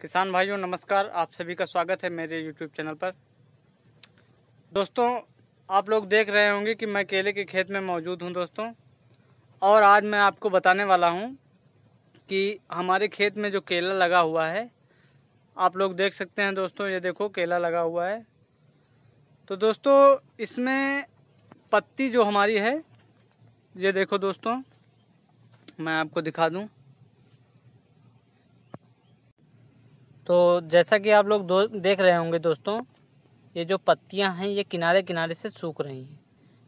किसान भाइयों, नमस्कार। आप सभी का स्वागत है मेरे यूट्यूब चैनल पर। दोस्तों, आप लोग देख रहे होंगे कि मैं केले के खेत में मौजूद हूँ दोस्तों। और आज मैं आपको बताने वाला हूँ कि हमारे खेत में जो केला लगा हुआ है, आप लोग देख सकते हैं दोस्तों, ये देखो, केला लगा हुआ है। तो दोस्तों, इसमें पत्ती जो हमारी है, ये देखो दोस्तों, मैं आपको दिखा दूँ। तो जैसा कि आप लोग दो, देख रहे होंगे दोस्तों, ये जो पत्तियाँ हैं, ये किनारे किनारे से सूख रही हैं।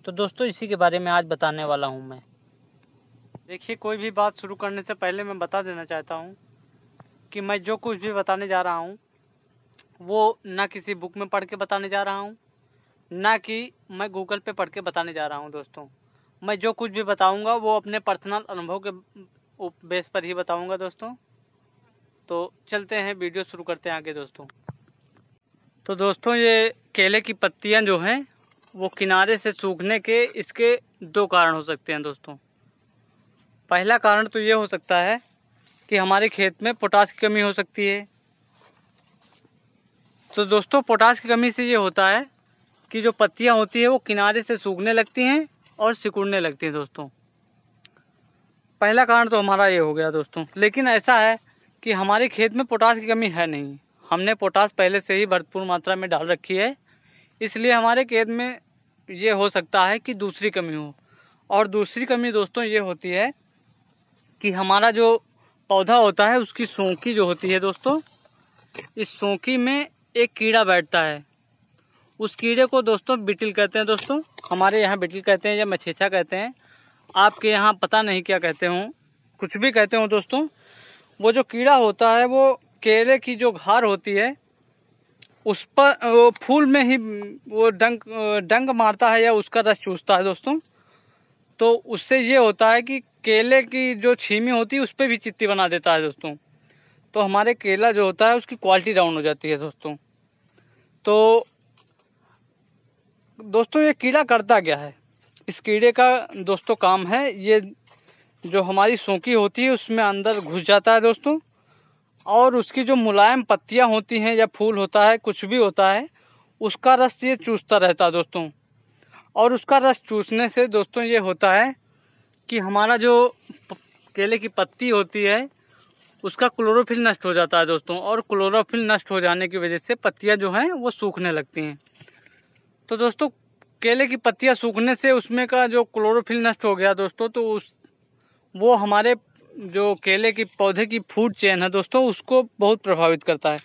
तो दोस्तों, इसी के बारे में आज बताने वाला हूँ मैं। देखिए, कोई भी बात शुरू करने से पहले मैं बता देना चाहता हूँ कि मैं जो कुछ भी बताने जा रहा हूँ, वो ना किसी बुक में पढ़ के बताने जा रहा हूँ, ना कि मैं गूगल पे पढ़ के बताने जा रहा हूँ, दोस्तों। मैं जो कुछ भी बताऊँगा, वो अपने पर्सनल अनुभव के बेस पर ही बताऊँगा, दोस्तों। तो चलते हैं, वीडियो शुरू करते हैं आगे दोस्तों। तो दोस्तों, ये केले की पत्तियाँ जो हैं, वो किनारे से सूखने के इसके दो कारण हो सकते हैं दोस्तों। पहला कारण तो ये हो सकता है कि हमारे खेत में पोटास की कमी हो सकती है। तो दोस्तों, पोटास की कमी से ये होता है कि जो पत्तियाँ होती है, वो किनारे से सूखने लगती हैं और सिकुड़ने लगती हैं दोस्तों। पहला कारण तो हमारा ये हो गया दोस्तों। लेकिन ऐसा है कि हमारे खेत में पोटास की कमी है नहीं। हमने पोटास पहले से ही भरपूर मात्रा में डाल रखी है। इसलिए हमारे खेत में ये हो सकता है कि दूसरी कमी हो। और दूसरी कमी दोस्तों ये होती है कि हमारा जो पौधा होता है, उसकी सोंकी जो होती है दोस्तों, इस सोंकी में एक कीड़ा बैठता है। उस कीड़े को दोस्तों बिटिल कहते हैं दोस्तों। हमारे यहाँ बिटिल कहते हैं या मछेछा कहते हैं। आपके यहाँ पता नहीं क्या कहते हों। कुछ भी कहते हो दोस्तों वो जो कीड़ा होता है, वो केले की जो घार होती है, उस पर, वो फूल में ही वो डंक डंक मारता है या उसका रस चूसता है दोस्तों तो उससे ये होता है कि केले की जो छीमी होती है, उस पर भी चित्ती बना देता है दोस्तों। तो हमारे केला जो होता है, उसकी क्वालिटी डाउन हो जाती है दोस्तों। तो दोस्तों, ये कीड़ा करता क्या है? इस कीड़े का दोस्तों काम है, ये जो हमारी सोंकी होती है, उसमें अंदर घुस जाता है दोस्तों। और उसकी जो मुलायम पत्तियाँ होती हैं या फूल होता है, कुछ भी होता है, उसका रस ये चूसता रहता है दोस्तों। और उसका रस चूसने से दोस्तों ये होता है कि हमारा जो केले की पत्ती होती है, उसका क्लोरोफिल नष्ट हो जाता है दोस्तों। और क्लोरोफिल नष्ट हो जाने की वजह से पत्तियाँ जो हैं, वो सूखने लगती हैं। तो दोस्तों, केले की पत्तियाँ सूखने से उसमें का जो क्लोरोफिल नष्ट हो गया दोस्तों तो उस वो हमारे जो केले की पौधे की फ़ूड चेन है दोस्तों उसको बहुत प्रभावित करता है।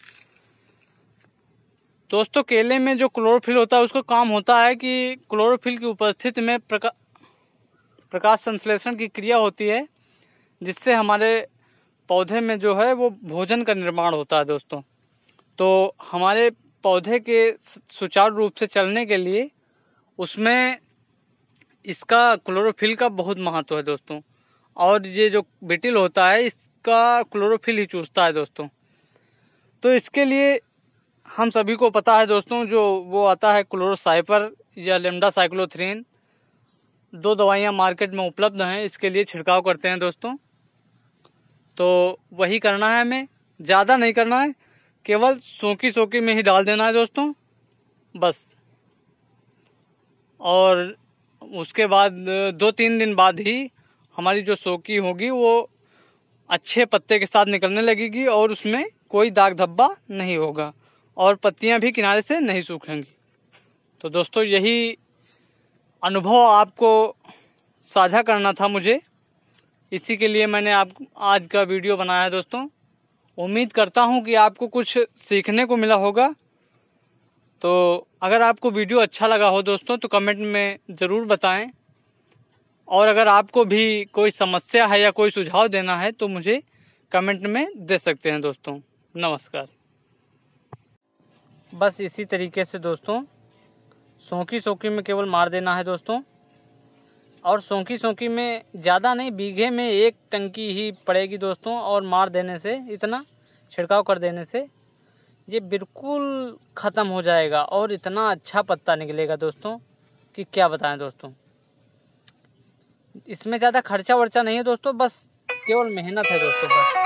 दोस्तों केले में जो क्लोरोफिल होता है उसका काम होता है कि क्लोरोफिल की उपस्थिति में प्रका, प्रकाश संश्लेषण की क्रिया होती है जिससे हमारे पौधे में जो है वो भोजन का निर्माण होता है दोस्तों। तो हमारे पौधे के सुचारू रूप से चलने के लिए उसमें इसका क्लोरोफिल का बहुत महत्व है दोस्तों। और ये जो बिटिल होता है, इसका क्लोरोफिल ही चूसता है दोस्तों। तो इसके लिए हम सभी को पता है दोस्तों, जो वो आता है क्लोरोसाइफर या लेमडा साइक्लोथ्रीन दो दवाइयाँ मार्केट में उपलब्ध हैं, इसके लिए छिड़काव करते हैं दोस्तों। तो वही करना है हमें, ज़्यादा नहीं करना है, केवल सोकी सोकी में ही डाल देना है दोस्तों, बस। और उसके बाद दो तीन दिन बाद ही हमारी जो सोकी होगी वो अच्छे पत्ते के साथ निकलने लगेगी और उसमें कोई दाग धब्बा नहीं होगा और पत्तियाँ भी किनारे से नहीं सूखेंगी। तो दोस्तों, यही अनुभव आपको साझा करना था मुझे। इसी के लिए मैंने आप, आज का वीडियो बनाया है दोस्तों। उम्मीद करता हूँ कि आपको कुछ सीखने को मिला होगा। तो अगर आपको वीडियो अच्छा लगा हो दोस्तों तो कमेंट में ज़रूर बताएँ। और अगर आपको भी कोई समस्या है या कोई सुझाव देना है तो मुझे कमेंट में दे सकते हैं दोस्तों। नमस्कार। बस इसी तरीके से दोस्तों सौंकी सौंकी में केवल मार देना है दोस्तों। और सौंकी सौंकी में ज़्यादा नहीं, बीघे में एक टंकी ही पड़ेगी दोस्तों, और मार देने से, इतना छिड़काव कर देने से ये बिल्कुल ख़त्म हो जाएगा, और इतना अच्छा पत्ता निकलेगा दोस्तों, कि क्या बताएँ दोस्तों। इसमें ज़्यादा खर्चा वर्चा नहीं है दोस्तों बस केवल मेहनत है दोस्तों बस।